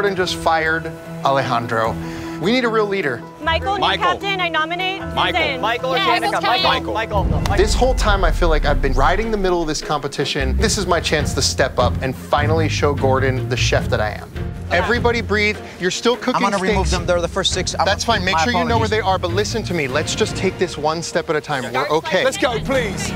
Gordon just fired Alejandro. We need a real leader. Michael, new Michael. captain. I nominate Michael. Susan. Michael or Yes, Danica? Michael. Michael. Michael. This whole time, I feel like I've been riding the middle of this competition. This is my chance to step up and finally show Gordon the chef that I am. Everybody breathe. You're still cooking I'm gonna steaks. remove them. They're the first six. I'm That's fine. Make sure sure you know where they are, but listen to me. Let's just take this one step at a time. We're okay. Let's go, please.